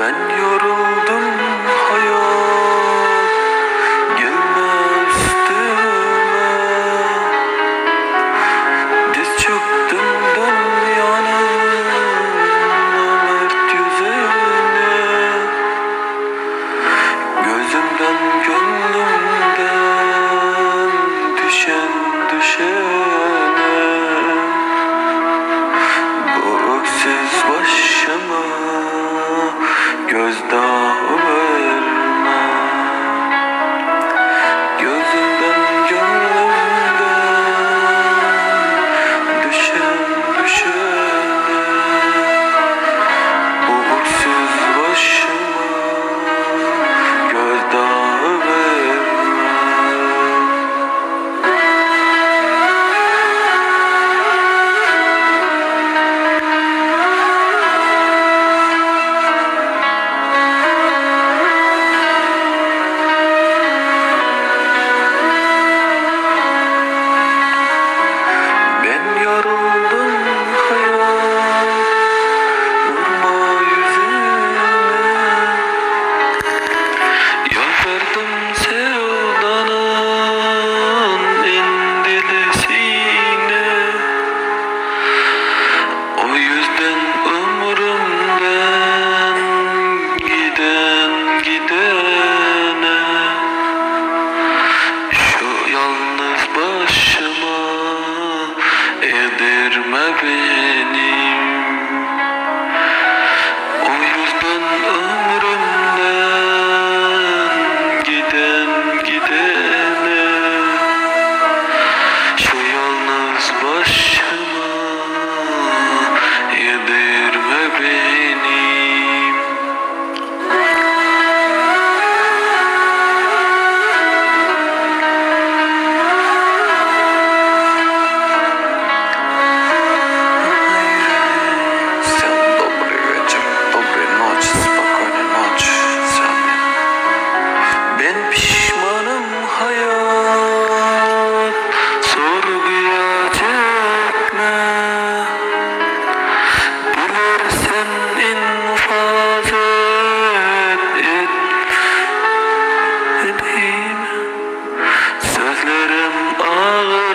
Ben yoruldum gidene. Şu yalnız başıma Edirme beni. Mm-hmm.